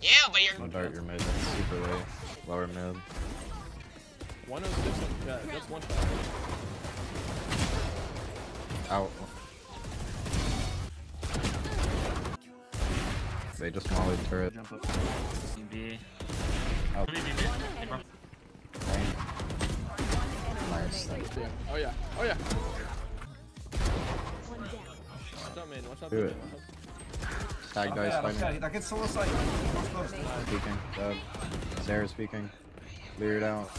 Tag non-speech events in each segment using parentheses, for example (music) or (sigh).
Yeah, but you're. No dart your mid. That's Super low. Lower mid. 106 on cat. That's one shot. Out. They just mollied turret. Jump up. B. Out. Let me be mid. Hey, bro. Nice. Yeah. Oh yeah. Oh yeah. Watch out, man. Watch out. Do man. it. Watch out. Tag dice Okay, fighting. that gets solo sight. Close, close. Speaking. Dead. Sarah speaking. Uh, Cleared out.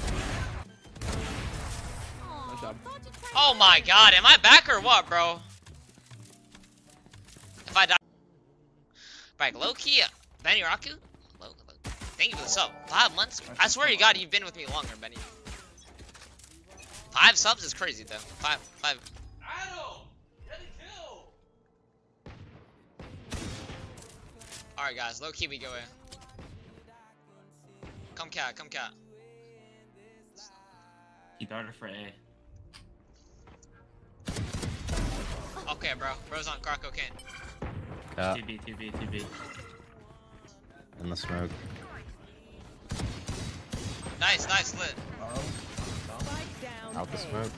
Oh my god, am I back or what, bro? If I die. Right, low key, uh, Benny Raku? Low, low. Thank you for the sub. Five months? I swear to God, you've been with me longer, Benny. Five subs is crazy, though. Five, five. Alright, guys, low key we go in. Come cat, come cat. He darted for A. Okay, bro. Bro's on crack cocaine. Yeah. 2B, 2B, 2B. In the smoke. Nice, nice, lit. Spike down Out the smoke.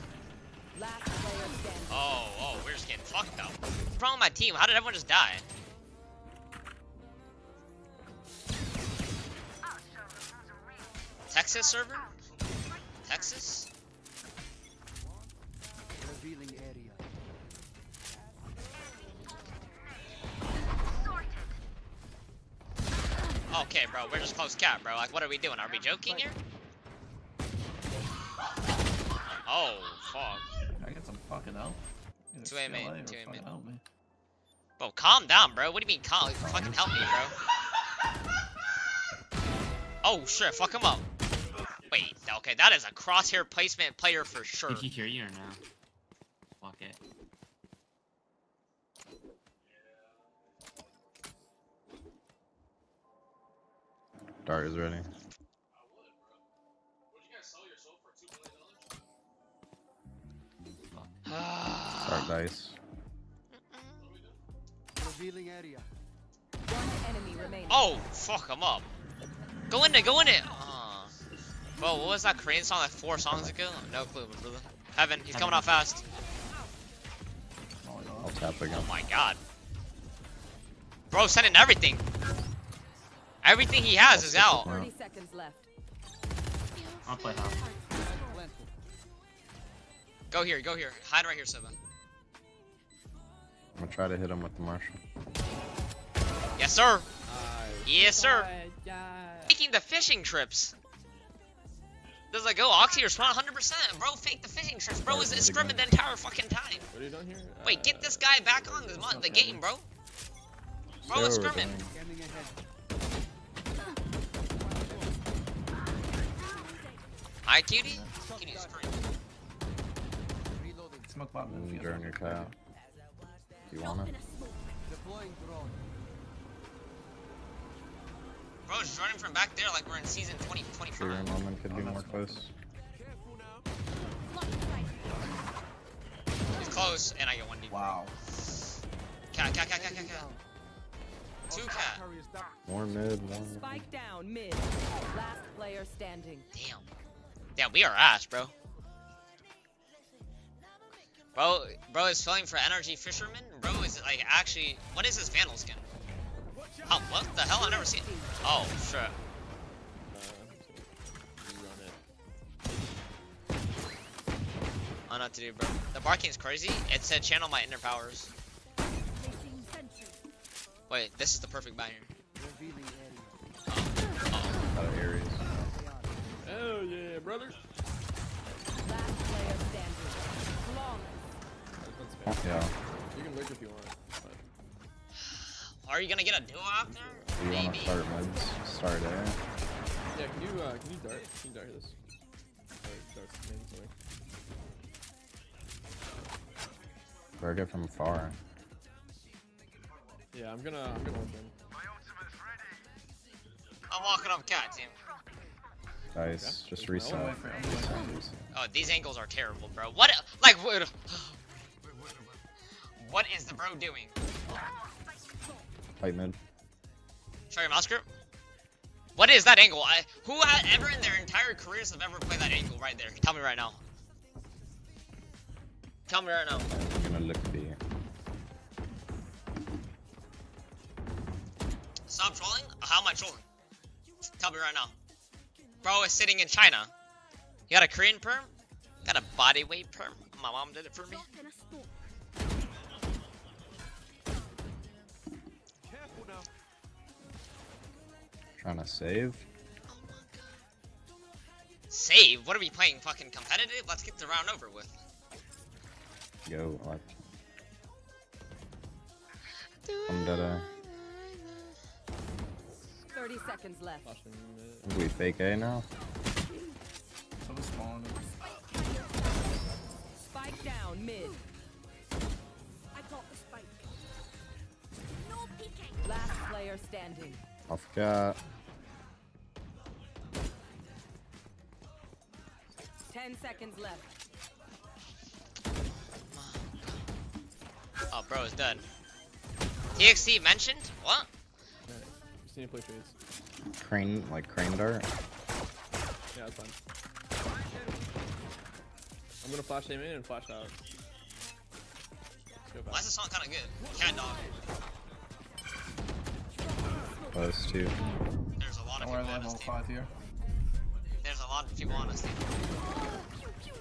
Last player standing. Oh, oh, we're just getting fucked up. What's wrong with my team? How did everyone just die? Texas server? Texas? Okay, bro, we're just close cap, bro. Like, what are we doing? Are we joking here? Oh, fuck. I get some fucking help. Two A main, two A main. help me. Bro, calm down, bro. What do you mean calm? Like, fucking help me, bro. Oh, shit, fuck him up. Wait, okay, that is a crosshair placement player for sure. Did he hear you or no? Fuck it. Dart is ready. Dart (sighs) dice. Revealing area. One enemy remaining. oh, fuck him up. Go in there, go in there. Uh, bro, what was that Korean song like four songs ago? No clue, my brother. Heaven, he's coming out fast. I'll tap again. Oh my god. Bro, sending everything. Everything he has is out. 30 seconds left. I'll play house. Go here, go here. Hide right here, Siva. I'm gonna try to hit him with the Marshal. Yes, sir. Nice. Yes, sir. Yeah. Taking the fishing trips. Does it go Oxy or spawn 100%? Bro, fake the fishing trips. Bro is is scrimming the entire fucking time. What are you doing here? Wait, get this guy back on the, the game, bro. Bro is Sarah scrimming. Hi, cutie. Cutie scream. Smoke bot move. Yes, During sir. your cat. You want it? Bro is running from back there like we're in season 20, 25. Trigger moment could be more close. He's close, and I get one D. Wow. Cat, cat, cat, cat, cat, cat. Two cat. More mid, more mid. Spike down mid. Last player standing. Damn. Yeah, we are ass, bro. Bro, bro is filling for energy fisherman. Bro is like actually, what is his Vandal skin? Oh, what the hell? I've never seen. Oh, shit. You run it. I don't know what to do, bro. The barking's crazy. It said channel my inner powers. Wait, this is the perfect buy here. Out of Ares. Hell yeah, brother. Last player standing. Flawless. Yeah. You can lurk if you want. But Are you gonna get a duo after? Do you wanna start mids? Start A. yeah, can you uh, can you dart? Can you dart this? Or dart main, sorry. Target from far. Yeah, I'm gonna I'm gonna open. I'm walking up cat team. Dice. Just reset. I'll wait for it, I'll wait for it. Reset. Oh, these angles are terrible, bro. What? Like, what? What is the bro doing? Fight mid. Show your mouse group. What is that angle? I, who ever in their entire careers have ever played that angle right there? Tell me right now. Tell me right now. I'm gonna look at B. Stop trolling? How am I trolling? Tell me right now. Bro is sitting in China. You got a Korean perm? Got a body weight perm? My mom did it for me. Trying to save. Save? What are we playing? Fucking competitive? Let's get the round over with. Go left. I'm dead. uh, 30 seconds left. Flashing we fake A now. So it's small. and it's- Spike down mid. I got the spike. No peeking. Last player standing. I forgot. 10 seconds left. Oh, bro is dead. TXT mentioned? What? Alright. Just need to play trades. Crane, like crane dart. Yeah, that's fine. I'm gonna flash him in and flash out. Why back. is this song kind of good? Cat dog. Close two. There's a lot of Don't people on have this team. five here. There's a lot of people on this team.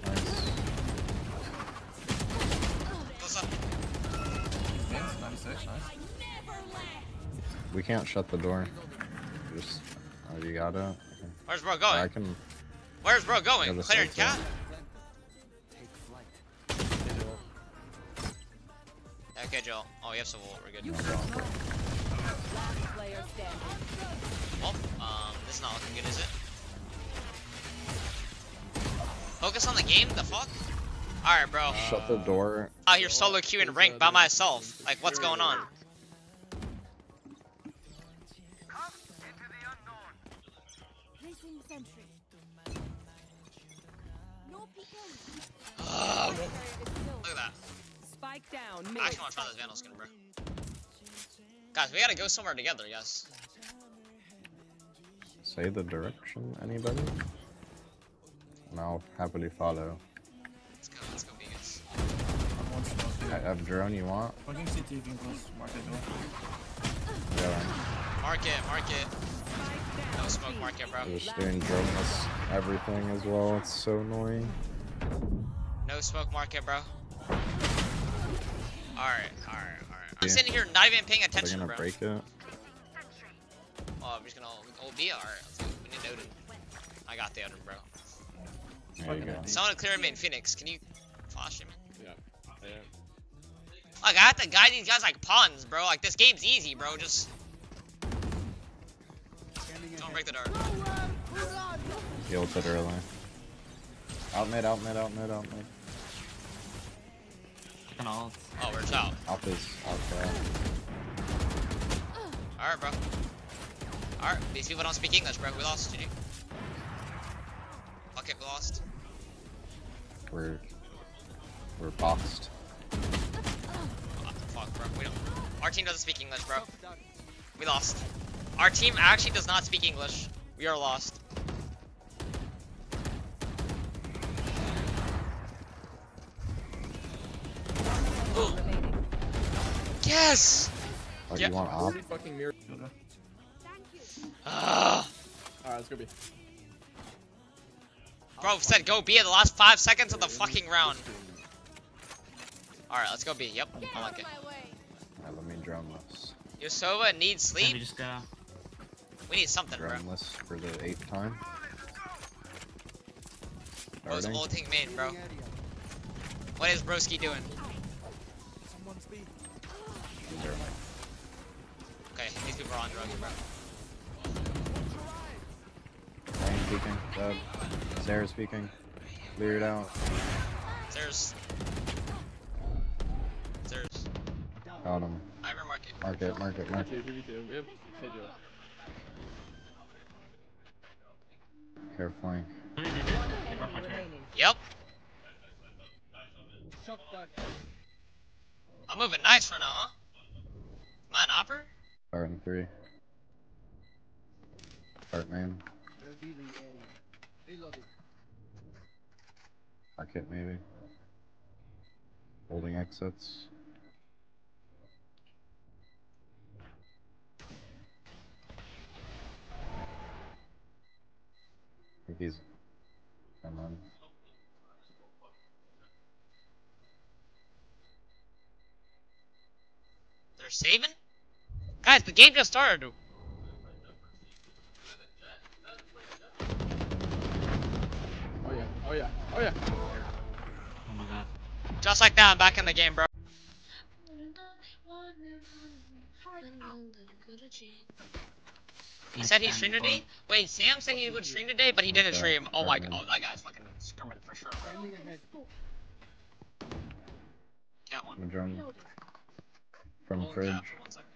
Nice. What's up? Vince, 96, nice. We can't shut the door. Just. Oh, you got it? Where's bro going? I can. Where's bro going? the Clearing soul's cat? Digital. Okay, Joel. Oh, you have some wool. We're good. Well, um, this is not looking good, is it? Focus on the game? The fuck? Alright, bro. Shut the door. Out here solo queuing rank by myself. Like, what's going on? Placing sentry. No peeking. Ugh, Barrier is still. look at that. Spike down I mid. actually want to try this Vandal skin, bro. Guys, we gotta go somewhere together, yes. Say the direction, anybody? And I'll happily follow. Let's go, let's go, Vegas. I here. have drone you want? Fucking CT, you can close market door. Going. Mark it, mark it. No smoke, market, bro. They're just doing droneless everything as well. It's so annoying. No smoke, market, bro. Alright, alright, alright. I'm sitting here not even paying They're attention, gonna bro. break it. Oh, I'm just gonna hold B. Alright. We need Odin. I got the Odin, bro. There you go. Someone clear him in Phoenix. Can you flash him? Yeah. Yeah. Like, I have to guide these guys like pawns, bro. Like, this game's easy, bro. Just. Don't break the dart. He ulted early. Out mid, out mid, out mid, out mid. Fucking ult. Oh, we're out. Out this, out there. Alright, bro. Alright, these people don't speak English, bro. We lost, GG. Fuck it, we lost. We're we're boxed. Oh, fuck, bro. We don't. Our team doesn't speak English, bro. We lost. Our team actually does not speak English. We are lost. Yes! Like Yeah. you want off? Fucking mirror. Thank you. Ah. Alright, let's go B. Bro said go B at the last five seconds of the fucking round. Alright, let's go B. Yep, Get I out like of it. way. Alright, let me droneless. Yosova needs Let me sleep. just go. We need something, bro. Droneless for the eighth time. Bro's Starting. ulting main, bro. What is Broski doing? Okay, these people are on drugs, bro. Ryan speaking. Uh, Dead. Sarah speaking. Cleared out. There's. There's. Got him. Iver Market. Market, market, market. 2 2v2. We have hey Joe. Carefully. What did you do? Rough my turn. Remaining. Yep. I'm moving nice for now, huh? Mine Hopper? Three. Start main. Market maybe. Holding exits. I think he's. Come on. They're saving? Guys, the game just started. Oh yeah, oh yeah, oh yeah. Oh my god. Just like that, I'm back in the game, bro. He said he streamed today? Wait, Sam said he would stream today, but he didn't Okay, stream. Oh my god, oh, that guy's fucking screaming for sure. Got one. From Hold fridge. that for one second.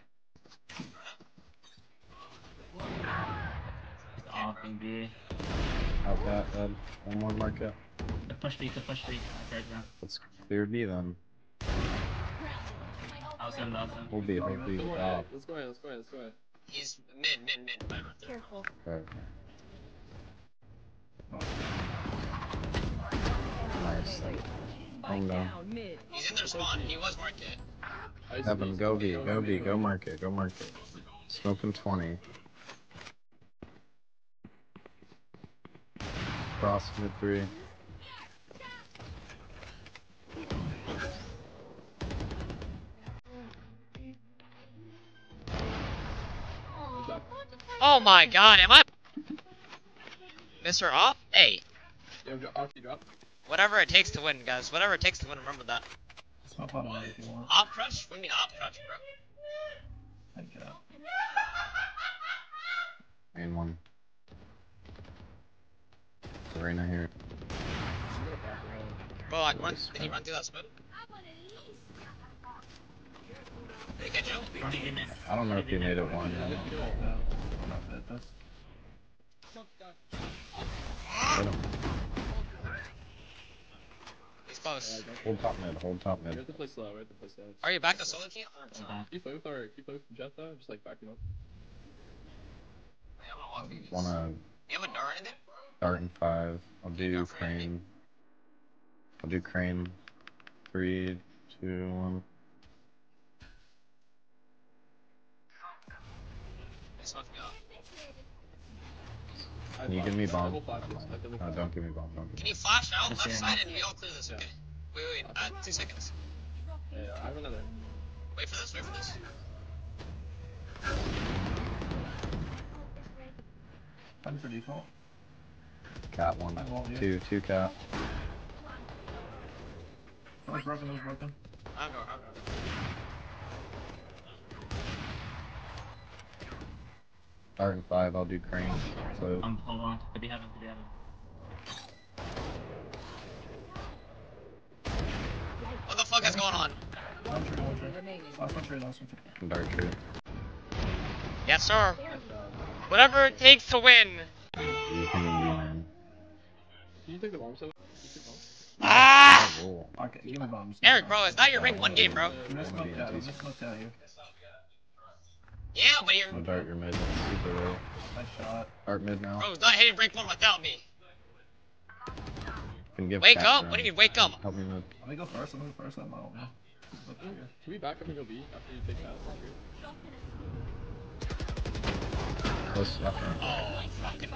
It's offing B. Out that, Ed. One more mark market. The push B, the push B. I heard them. Let's clear B then. Awesome, awesome. Hold B, hold B. Come on, Ah, let's go in, let's go in, let's go in. He's mid, mid, mid. by. Careful. okay. Oh, Nice. Spike no. down. He's in their spawn. He was market. Ice Evan, go B, go go B, B, go market, go market. Smoking 20. Cross mid 3. Oh my god, am I? Mr. Off? Hey, off you whatever it takes to win, guys. Whatever it takes to win, remember that. It's not part of it if you want. Op crush? What do you mean op crush, bro? Take it out. Main 1. Serena here. I'm gonna back around. Bro, like, run, did he run through that smoke? Did he get you? Running in it. I don't know if he made it one. Yeah, let's go. Yeah. Not bad, that's. He's close. Hold top mid, hold top We mid. have to play slow, we have to play slow. Are you back to solo queue? Okay. Keep play with our, keep play with Jett though, just like backing up. Yeah, I'm gonna walk you. Wanna You have a dart in there? Dart in 5. I'll do crane. I'll do crane. Three, two, one. This one's go. I Can you give me I bomb? will flash this, I No, don't give me bomb, don't give Can you flash out Yes, left side and we all clear this, okay? Wait, wait, wait, uh, two seconds. Yeah, yeah, I have another. Wait for this, wait for this. Time for default. Cat one. I won't, yeah. Two, two cat. That was broken, that was broken. I'll go, I'll go. Dart 5, I'll do crane. So, Um, hold on. Could be heaven, could be heaven. What the fuck is going on? One tree, one tree. Last one tree, last one tree. dart tree. Yes, sir. Whatever it takes to win. You take the bomb so? You take bomb? Ah! Okay, give me bombs. Eric, bro, it's not your rank one game, bro. You missed my yeah, you missed my tell you. Yeah, but you're, I'll dart your mid. It's super low. Nice shot. Dart mid now. bro, not hitting rank one without me. Can give Wake up? round. What do you mean, wake up? Help me mid. Let me go first, let me go first, I'm out. Can we back up and go B after you take that? Close left hand. Oh, fucking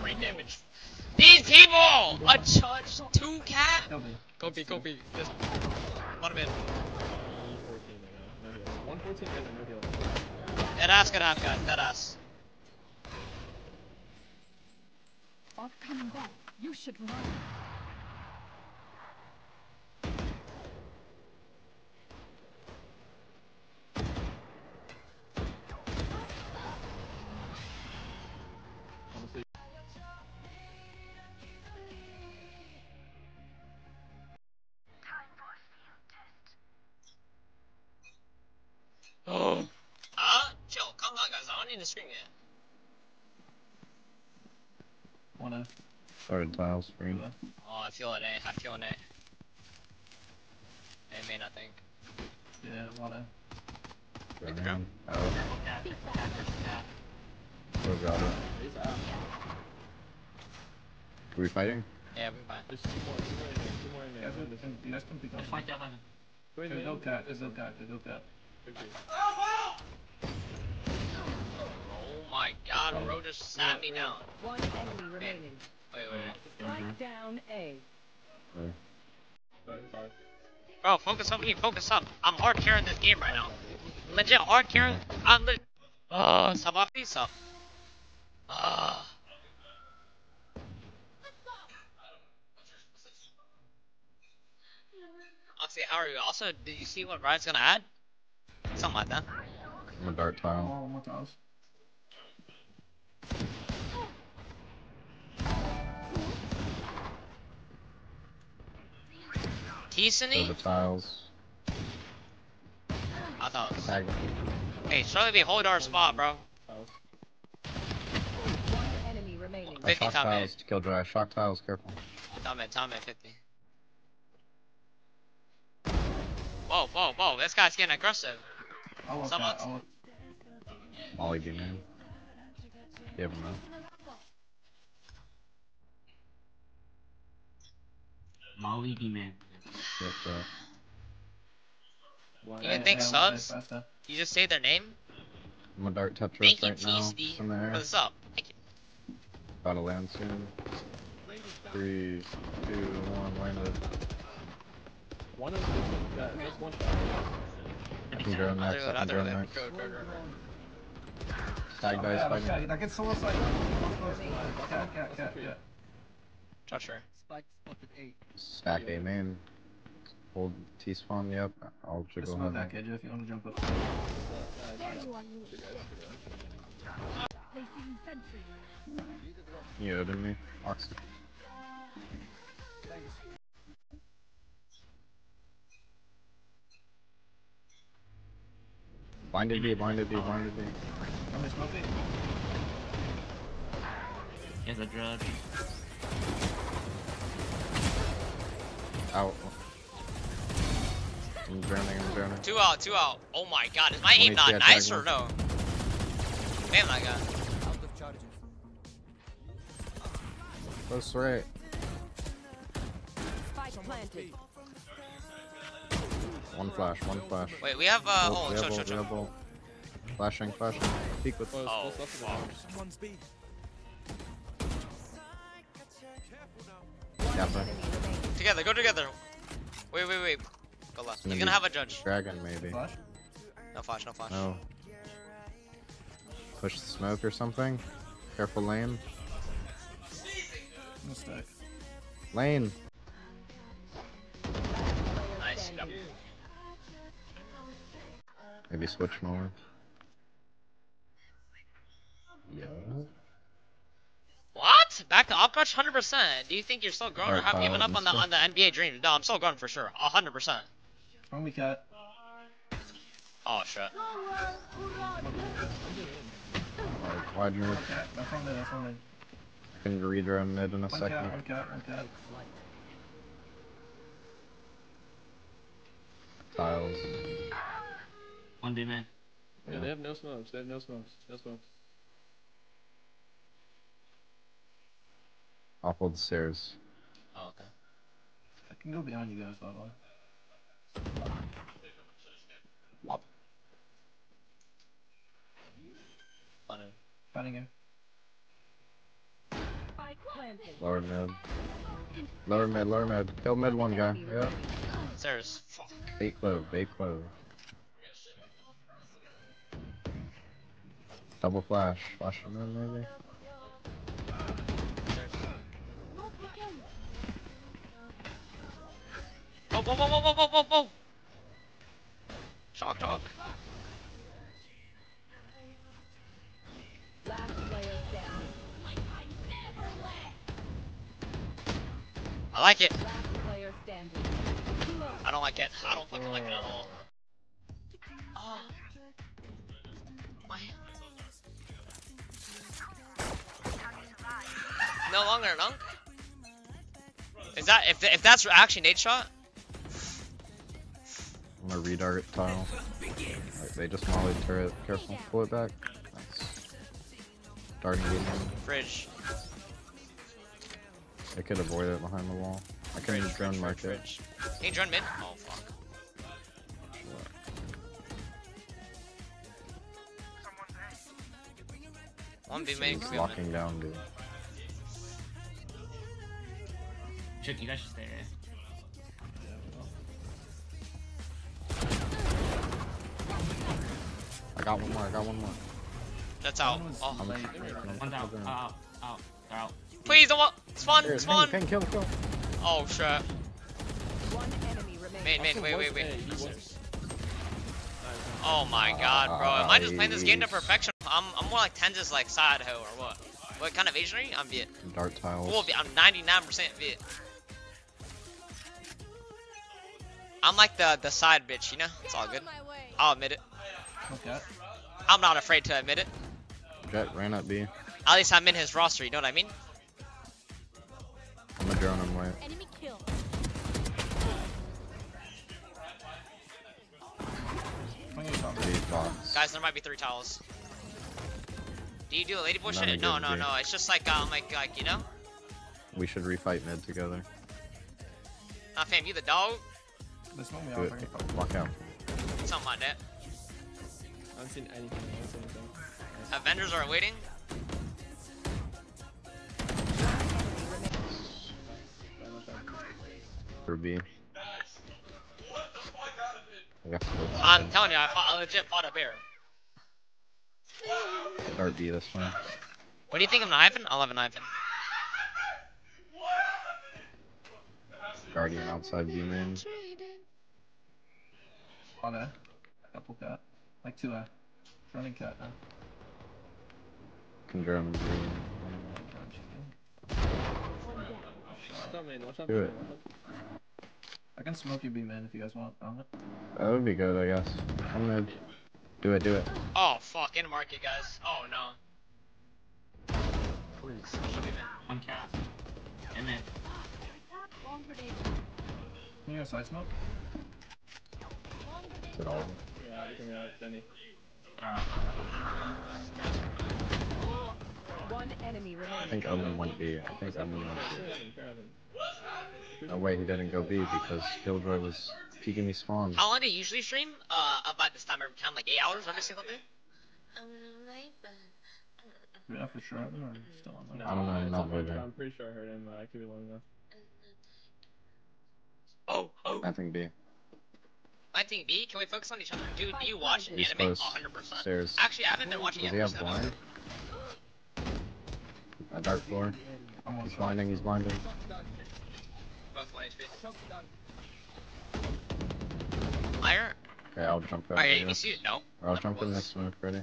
brain damage. These people! A charge, two cat? Kill me. Go B, go B. Just one of in. 114 and no heal. Dead ass gonna have guys, dead ass. Off coming back. You should run. Down guys, wanna scream yet. Wanna. Started tile screen. Oh, I feel it, eh? I feel it, eh? I may not think. Yeah, wanna. Make the drum. Out. Still got it. he's we fighting? Yeah, we fine. There's two more. Two more in there. Two more in there. guys can- can- you guys can pick up. Just fight that heaven. Go in There's there. no cat, there's no cat, there's no cat. Okay. Oh my god, bro just sat me down. One enemy remaining. Wait, wait, wait. Spike down A. Five, five. Bro, focus on me, focus up. I'm hard carrying this game right now. Legit hard carrying. I'm lit. Oh, sub off these up. Ah. Oxy, how are you? Also, did you see what Riot's gonna add? Something like that. I'm a dart tile. Oh, more tiles. Tisani? Silver tiles. I thought. it was- Tag. Hey, surely we hold our spot, bro. One enemy remaining. Uh, 50 shock tiles to kill dry. Shock tiles, careful. Tom at Tom at 50. Whoa, whoa, whoa! This guy's getting aggressive. I want Someone's- cat, Molly B man. Give him that. Molly B man. Yep, bro. One. You Yeah, think subs? Uh, you just say their name? I'm a dart Tetris Thank you, right now. TSD. In the. What's up? Thank you. About to land soon. Three, two, one, landed. One of them. Yeah, uh, just one shot. I can drone I'll next. I can drone next. Go, go, go, go. Tag dice Yeah, fighting. cat, That gets so like. Cat, cat, cat, cat. Touch her. Stack A main. Hold T spawn, yep. I'll Just jiggle smoke that him. kid if you want to jump up. Placing sentry. You owed me. Oxy. Blinded B, blinded B, blinded B. Want me to smoke it? He has a drug. Out. I'm drowning, I'm drowning. Two out, two out. Oh my god, is my aim not nice or no? Damn that guy. Close right. One flash, one flash. Wait, we have uh. Ult, Oh, we chill, have chill, ult, chill. ult. Flashing, flashing. Peek with Close, Oh, close left of the fuck. room. Kappa. Enemy remaining. Together, go together. Wait, wait, wait. Go left. Gonna He's gonna have a judge. Dragon, maybe. Flash? No flash, no flash. No. Push the smoke or something. Careful lane. Mistake. Lane. Nice. Yep. Maybe switch more. Yeah. What? Back to upcrush? 100%. Do you think you're still growing or Alright, have given up on the on the NBA dream? No, I'm still growing for sure. 100%. Want me cat? Oh shit. Like, wide nerf. One cat. That's one there, that's one there. Can redraw mid in a One cat, second. one cat, one cat. Tiles. One B man. Yeah, they have no smokes. They have no smokes. No smokes. Off of the stairs. Oh, okay. I can go behind you guys, by the way. Funny. Finding him. Spike planted. Lower mid. Lower mid, lower mid. Kill mid one guy. Yeah. remaining. Stairs. Fuck. Bait clove, bait clove. Double flash. Flash him in maybe. Whoa, whoa, whoa, whoa, whoa, whoa, whoa, whoa! Shock, shock. I like it. Last player standing. I don't like it. I don't fucking like it at all. Oh. My. No longer an unk? Is that if if that's actually Nate shot? I'm gonna redart tile. Alright, they just molly turret. Careful. Pull it back. Nice. Darting game. Fridge. I could avoid it behind the wall. I can just drone mark it. Can you drone mid? Oh fuck. One B main He's could be locking down, dude. Should you guys should stay there. I got one more. I got one more. That's out. One was Oh. I'm late. One's out. Okay. Out. Out. They're out. Please don't want spawn Here, spawn. Can, can kill, kill. Oh shit. One enemy remaining. Main main wait wait wait. Oh my god, bro. Am I just playing this game to perfection? I'm I'm more like Tenza's like side hoe or what? What kind of Asian are you? I'm Viet. Dart tiles. Well, I'm 99% Viet. I'm like the the side bitch, you know? It's all good. I'll admit it. Okay. I'm not afraid to admit it. Jett ran up B. At least I'm in his roster, you know what I mean? I'm a drone him white. Enemy kill. Swing your top. B box. Guys, there might be three towels. Do you do a ladyboy None shit? No, no, Jay. no. It's just like um, like like you know. We should refight mid together. Nah, fam, you the dog. This one we Do are it. Walk out. Something like that. I haven't seen anything. I haven't seen anything. Avengers are waiting. For B. I got I'm telling you, I, fought, I legit fought a bear. Dart B this one. What do you think of an Ivan? I'll have an Ivan. Guardian outside B main. on A. Couple cat. Like two A. Running cat now. Can drone B. Watch out, man. Watch out. Do man. it. I can smoke you B man if you guys want on it. That would be good, I guess. I'm gonna do it, do it. Oh fuck, in market, guys. Oh no. Should be mid. One cat. And then. Can you go side smoke? Is it all? Yeah, we can go Denny. Uh, One enemy I remaining. think Omen went B. I think Omen went B. Fair enough, fair enough. No way, he didn't go B because Killjoy was peeking me spawn. How long do you usually stream? Uh, about this time every time, like eight hours every single day. Yeah, for sure. Or still on No. I don't know, it's not on my- I'm pretty sure I heard him. Uh, I could be long enough. Oh, oh. I think B. I think B. Can we focus on each other? Dude, do you watch He's anime? 100%. Stairs. Actually, I haven't been watching Does he anime. Have? A dark floor. He's blinding, he's blinding. Both 1 HP. Liar? Okay, I'll jump out. Alright, here. you see it? No. Or I'll jump in next smoke, ready?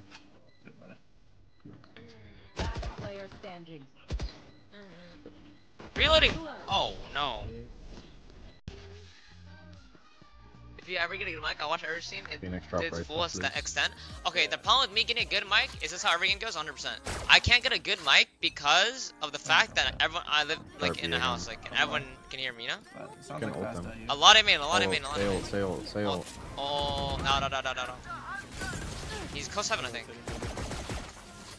Last player standing. Reloading! Oh, no. You ever get a good mic, I watch every scene. It, its rifle, full extent, please. extent. Okay, the problem with me getting a good mic is this how every game goes 100%. I can't get a good mic because of the fact that everyone, I live like Start in a house, like and everyone can hear me, you know? But sounds Can like fast them. A lot of main, a lot of main, a lot of sail, main. sail, sail. Oh, no, no, no, no, no, no. He's close heaven, I think.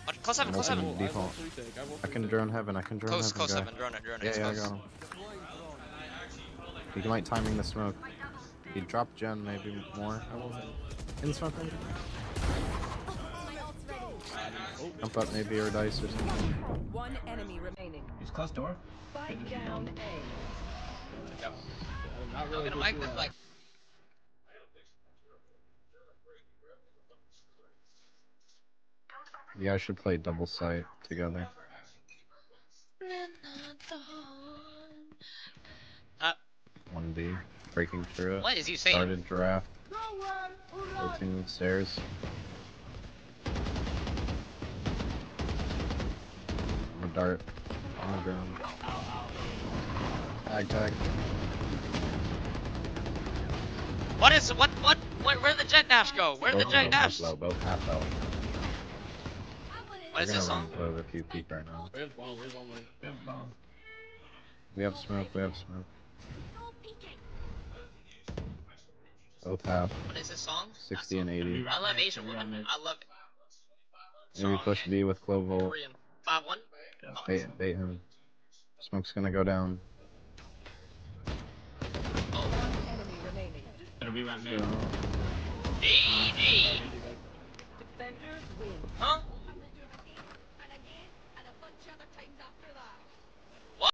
What? Close heaven, close open. heaven. Default. I can drone heaven, I can drone Close, heaven. close guy. heaven, drone it, drone it. Yeah, it's yeah, I close. got him. He might timing the smoke. He dropped gen maybe more. In smoke maybe? Jump up maybe or dice or something. One enemy remaining. He's close door. Spike down A. Not I'll really get a good mic for with that. like. You guys should play double sight together. Uh, 1B. Breaking through it. what is you saying? Started giraffe. Rotating stairs. I'm a dart. I'm a drone. Tag tag. What is what what what? Where'd the Jett dash go? Where'd the Both Jett of them dash? half low, both half low. What is They're this gonna song? run low if you peek right now. We have bomb. We have bomb. like- We have bomb. We have smoke, we have smoke. Both half. What is this song? 60 and 80. I love Asian women. I love it. Maybe push B with Clove ult. 5 1? Bait, bait him. Smoke's gonna go down. Oh. Better be right now. Defenders win. Huh?